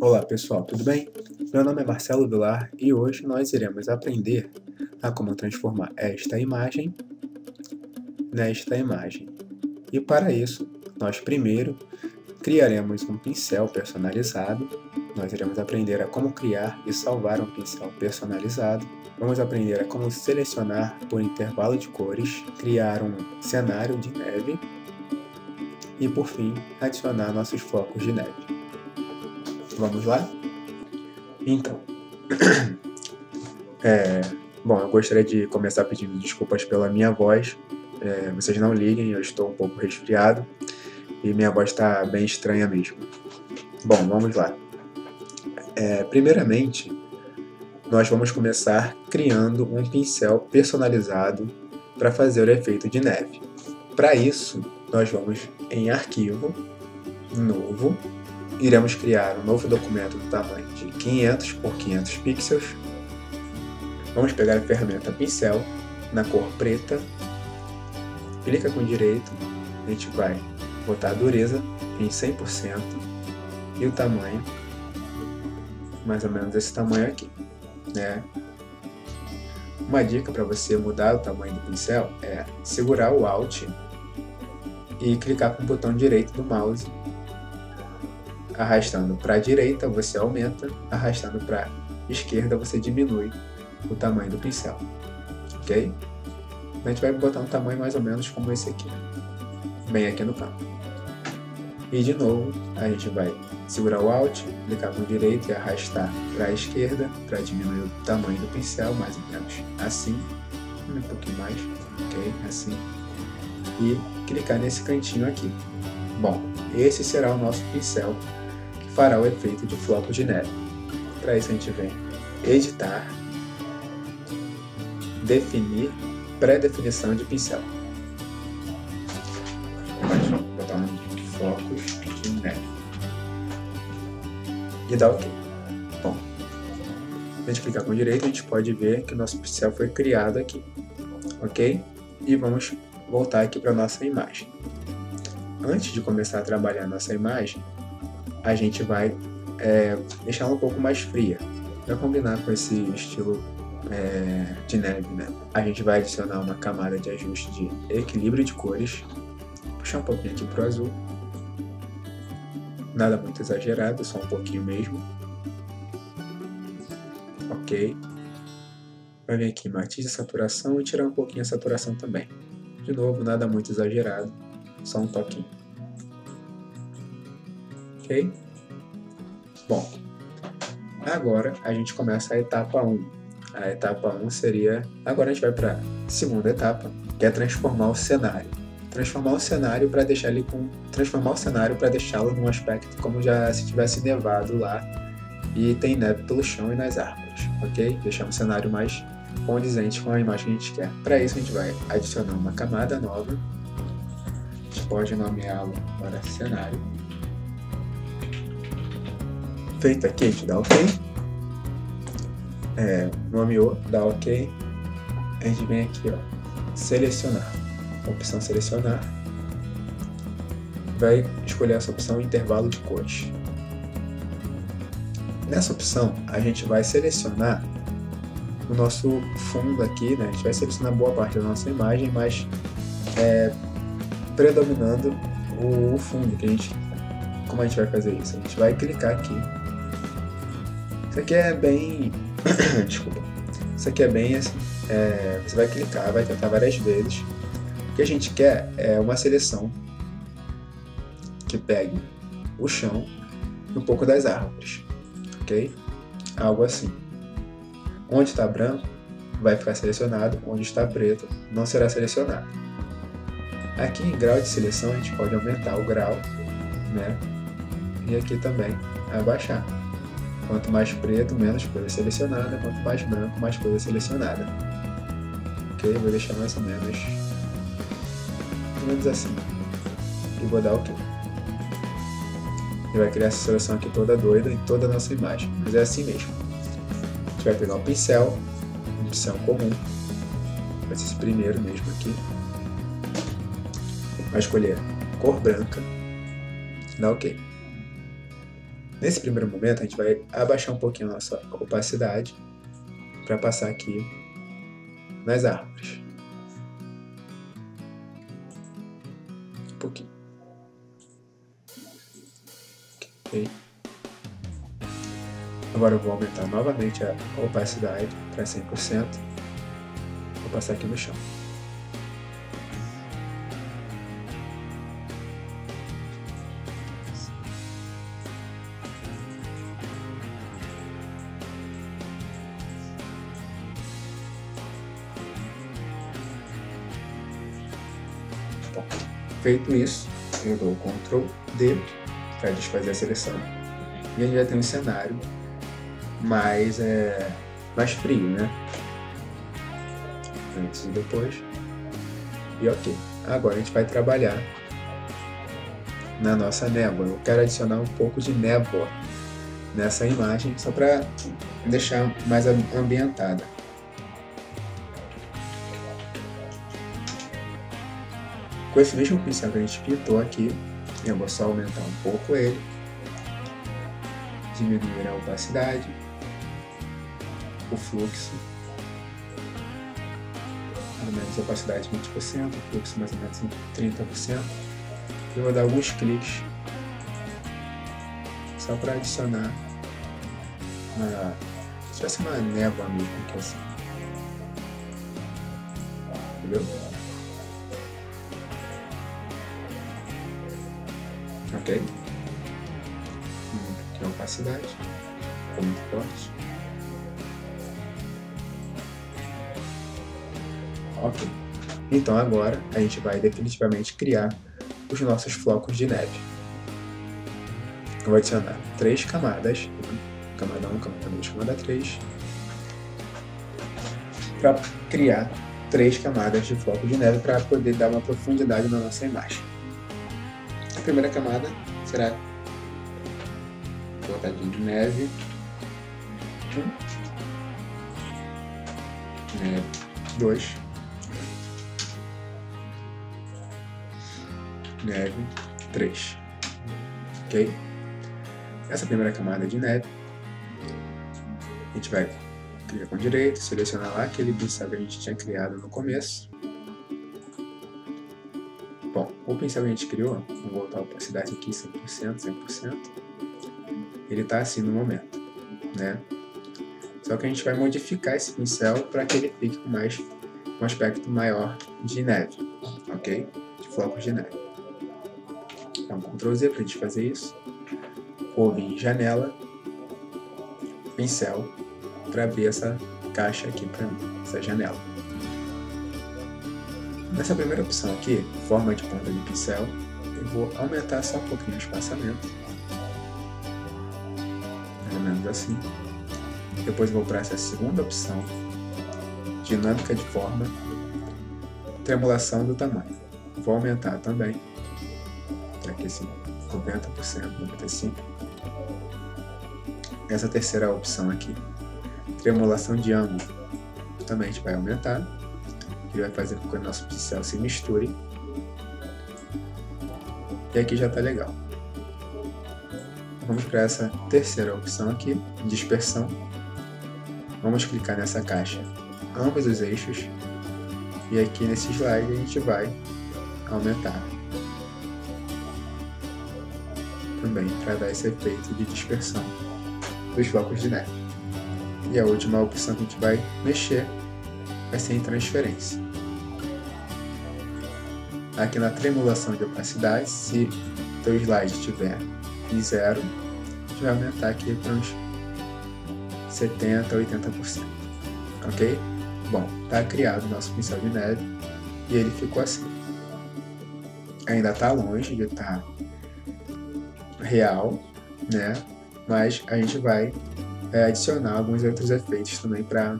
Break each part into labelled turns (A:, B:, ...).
A: Olá pessoal, tudo bem? Meu nome é Marcelo Vilar e hoje nós iremos aprender a como transformar esta imagem nesta imagem. E para isso, nós primeiro criaremos um pincel personalizado, nós iremos aprender a como criar e salvar um pincel personalizado, vamos aprender a como selecionar por intervalo de cores, criar um cenário de neve e por fim adicionar nossos focos de neve. Vamos lá? Então, é, bom, eu gostaria de começar pedindo desculpas pela minha voz. É, vocês não liguem, eu estou um pouco resfriado e minha voz está bem estranha mesmo. Bom, vamos lá. É, primeiramente, nós vamos começar criando um pincel personalizado para fazer o efeito de neve. Para isso, nós vamos em Arquivo, Novo, iremos criar um novo documento do tamanho de 500 por 500 pixels. Vamos pegar a ferramenta pincel na cor preta, clica com direito, a gente vai botar a dureza em 100% e o tamanho, mais ou menos esse tamanho aqui. Né? Uma dica para você mudar o tamanho do pincel é segurar o Alt e clicar com o botão direito do mouse Arrastando para a direita você aumenta, arrastando para a esquerda você diminui o tamanho do pincel. Ok? A gente vai botar um tamanho mais ou menos como esse aqui, bem aqui no canto. E de novo, a gente vai segurar o Alt, clicar com o direito e arrastar para a esquerda para diminuir o tamanho do pincel, mais ou menos assim, um pouquinho mais, ok? Assim. E clicar nesse cantinho aqui. Bom, esse será o nosso pincel fará o efeito de floco de neve. Para isso a gente vem editar, definir, pré-definição de pincel. Vamos botar um flocos de neve. E dá OK. Bom, a gente clicar com direito, a gente pode ver que o nosso pincel foi criado aqui. Ok? E vamos voltar aqui para nossa imagem. Antes de começar a trabalhar nossa imagem, a gente vai é, deixar ela um pouco mais fria, para combinar com esse estilo é, de neve, né? A gente vai adicionar uma camada de ajuste de equilíbrio de cores, puxar um pouquinho aqui pro azul, nada muito exagerado, só um pouquinho mesmo. Ok. Vai vir aqui matiz e saturação e tirar um pouquinho a saturação também. De novo, nada muito exagerado, só um toquinho ok? Bom, agora a gente começa a etapa 1. A etapa 1 seria. Agora a gente vai para a segunda etapa, que é transformar o cenário. Transformar o cenário para deixar ele com. Transformar o cenário para deixá-lo num aspecto como já se tivesse nevado lá e tem neve pelo chão e nas árvores, ok? Deixar um cenário mais condizente com a imagem que a gente quer. Para isso a gente vai adicionar uma camada nova. A gente pode nomeá-lo para cenário feito aqui, a gente dá OK. É, nomeou, dá OK. A gente vem aqui, ó, selecionar. Opção selecionar. Vai escolher essa opção intervalo de cores. Nessa opção, a gente vai selecionar o nosso fundo aqui, né? A gente vai selecionar boa parte da nossa imagem, mas é, predominando o, fundo que a gente como a gente vai fazer isso? A gente vai clicar aqui isso aqui é bem. Desculpa. Isso aqui é bem assim. É... Você vai clicar, vai tentar várias vezes. O que a gente quer é uma seleção que pegue o chão e um pouco das árvores. Ok? Algo assim. Onde está branco, vai ficar selecionado. Onde está preto, não será selecionado. Aqui em grau de seleção, a gente pode aumentar o grau, né? E aqui também abaixar. Quanto mais preto, menos coisa selecionada. Quanto mais branco, mais coisa selecionada. Ok? Vou deixar mais ou menos, menos assim. E vou dar OK. E vai criar essa seleção aqui toda doida em toda a nossa imagem. Mas é assim mesmo. A gente vai pegar um pincel, um pincel comum. Vai ser esse primeiro mesmo aqui. Vai escolher cor branca. Dá OK. Nesse primeiro momento, a gente vai abaixar um pouquinho a nossa opacidade para passar aqui nas árvores. Um pouquinho. Ok. Agora eu vou aumentar novamente a opacidade para 100%. Vou passar aqui no chão. Feito isso, eu dou Ctrl D para desfazer a seleção. E a gente já tem um cenário mais, é, mais frio, né? Antes e depois. E ok. Agora a gente vai trabalhar na nossa névoa. Eu quero adicionar um pouco de névoa nessa imagem, só para deixar mais ambientada. Com esse mesmo pincel que a gente pintou aqui, eu vou só aumentar um pouco ele, diminuir a opacidade, o fluxo, mais ou menos a opacidade 20%, o fluxo mais ou menos 30%. Eu vou dar alguns cliques só para adicionar uma, se tivesse uma névoa mesmo aqui assim. Entendeu? Ok? Aqui a opacidade, ficou muito forte. Ok. Então agora a gente vai definitivamente criar os nossos flocos de neve. Eu vou adicionar três camadas, camada 1, camada 2, camada 3, para criar três camadas de floco de neve para poder dar uma profundidade na nossa imagem. Primeira camada será botadinho de neve, neve 2, neve 3. Ok? Essa primeira camada de neve, a gente vai clicar com direito, selecionar lá aquele pincel que a gente tinha criado no começo. Bom, o pincel que a gente criou, vou voltar a opacidade aqui 100%, 100%, ele está assim no momento, né? Só que a gente vai modificar esse pincel para que ele fique com mais um aspecto maior de neve, ok? De flocos de neve. Então, Ctrl Z para a gente fazer isso. Vou vir em janela, pincel, para abrir essa caixa aqui para mim, essa janela. Nessa primeira opção aqui, forma de ponta de pincel, eu vou aumentar só um pouquinho o espaçamento. Ou menos assim. Depois vou para essa segunda opção, dinâmica de forma, tremulação do tamanho. Vou aumentar também aqui assim, 90%, 95%. Essa terceira opção aqui, tremulação de ângulo, também a gente vai aumentar, que vai fazer com que o nosso pincel se misture. E aqui já está legal. Vamos para essa terceira opção aqui, dispersão. Vamos clicar nessa caixa, ambos os eixos, e aqui nesse slide a gente vai aumentar também para dar esse efeito de dispersão dos flocos de neve. E a última opção que a gente vai mexer vai ser em transferência. Aqui na tremulação de opacidade, se o slide estiver em zero, a gente vai aumentar aqui para uns 70 a 80%. Ok? Bom, está criado o nosso pincel de neve e ele ficou assim. Ainda está longe de estar tá real, né? Mas a gente vai é, adicionar alguns outros efeitos também para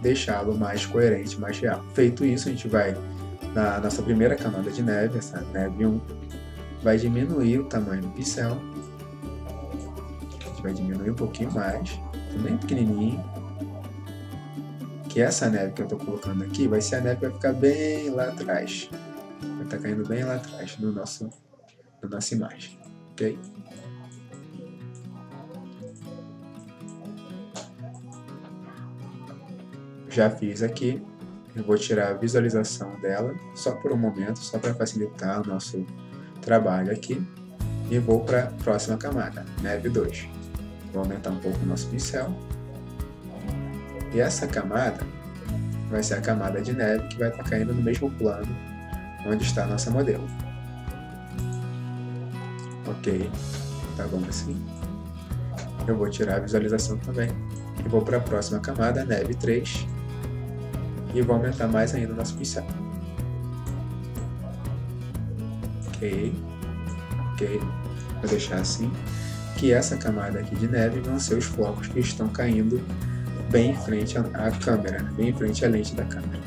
A: deixá-lo mais coerente, mais real. Feito isso, a gente vai na nossa primeira camada de neve, essa neve 1, vai diminuir o tamanho do pincel. A gente vai diminuir um pouquinho mais, também pequenininho. Que essa neve que eu estou colocando aqui vai ser a neve que vai ficar bem lá atrás. Vai estar tá caindo bem lá atrás no nosso, na nossa imagem, ok? Já fiz aqui. Eu vou tirar a visualização dela, só por um momento, só para facilitar o nosso trabalho aqui. E vou para a próxima camada, neve 2. Vou aumentar um pouco o nosso pincel. E essa camada vai ser a camada de neve que vai estar tá caindo no mesmo plano onde está a nossa modelo. Ok, tá bom assim. Eu vou tirar a visualização também. E vou para a próxima camada, neve 3. E vou aumentar mais ainda o nosso pincel. Ok. Ok. Vou deixar assim. Que essa camada aqui de neve vão ser os flocos que estão caindo bem em frente à câmera, né? bem em frente à lente da câmera.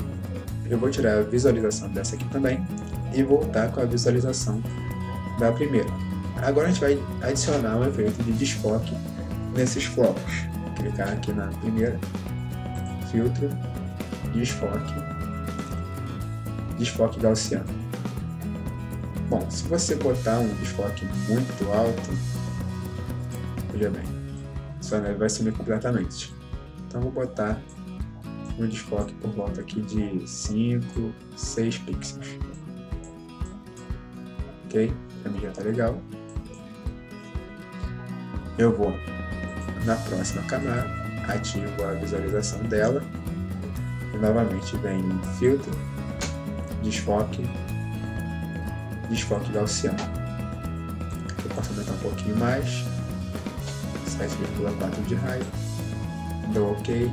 A: Eu vou tirar a visualização dessa aqui também e voltar com a visualização da primeira. Agora a gente vai adicionar um efeito de desfoque nesses flocos. Vou clicar aqui na primeira, filtro, desfoque, desfoque gaussiano. Bom, se você botar um desfoque muito alto, veja bem, sua neve vai sumir completamente. Então vou botar um desfoque por volta aqui de 5, 6 pixels. Ok? Pra mim já tá legal. Eu vou na próxima camada, ativo a visualização dela novamente vem filtro, desfoque, desfoque gaussiano. Eu posso aumentar um pouquinho mais, 7,4 de raio, dou OK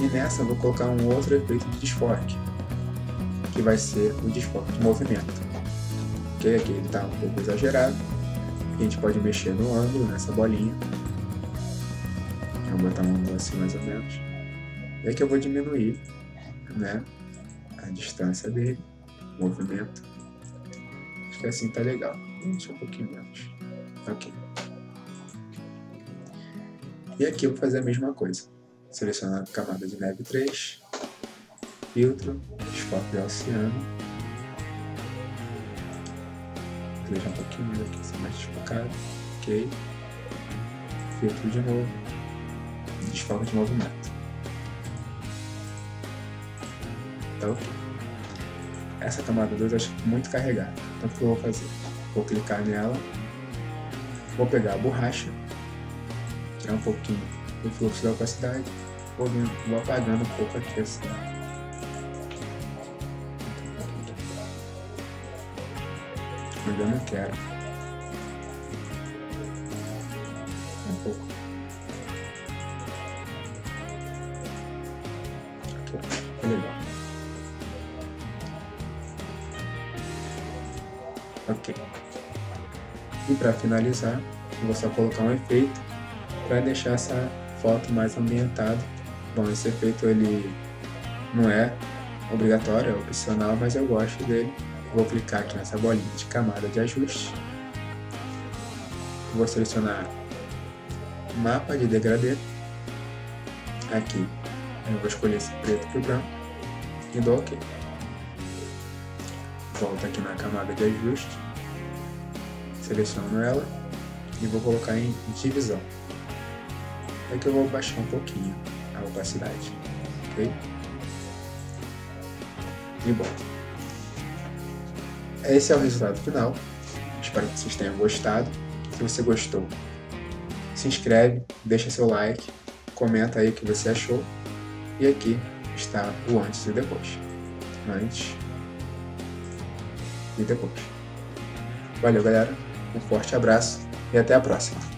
A: e nessa eu vou colocar um outro efeito de desfoque, que vai ser o desfoque de movimento. Ok? Aqui ele está um pouco exagerado, a gente pode mexer no ângulo nessa bolinha Vou botar um ângulo assim mais ou menos. E aqui eu vou diminuir né, a distância dele, o movimento. Acho que assim tá legal. Deixa um pouquinho menos. Ok. E aqui eu vou fazer a mesma coisa. Selecionar a camada de neve 3, filtro, de oceano. Vou deixar um pouquinho mais aqui, assim, mais desfocado. Ok. Filtro de novo desfoque de movimento. Então, essa camada 2 eu acho muito carregada. Então, o que eu vou fazer? Vou clicar nela, vou pegar a borracha, tirar um pouquinho do fluxo da opacidade, vou, vou apagando um pouco aqui assim. Mas eu não quero. Um pouco legal. Ok. E para finalizar, eu vou só colocar um efeito para deixar essa foto mais ambientada. Bom, esse efeito ele não é obrigatório, é opcional, mas eu gosto dele. Vou clicar aqui nessa bolinha de camada de ajuste. Vou selecionar mapa de degradê. Aqui eu vou escolher esse preto o branco e dou OK. Volto aqui na camada de ajuste, seleciono ela e vou colocar em divisão. Aqui eu vou baixar um pouquinho a opacidade, ok? E bom, esse é o resultado final. Espero que vocês tenham gostado. Se você gostou, se inscreve, deixa seu like, comenta aí o que você achou e aqui está o antes e depois. Antes e depois. Valeu, galera. Um forte abraço e até a próxima.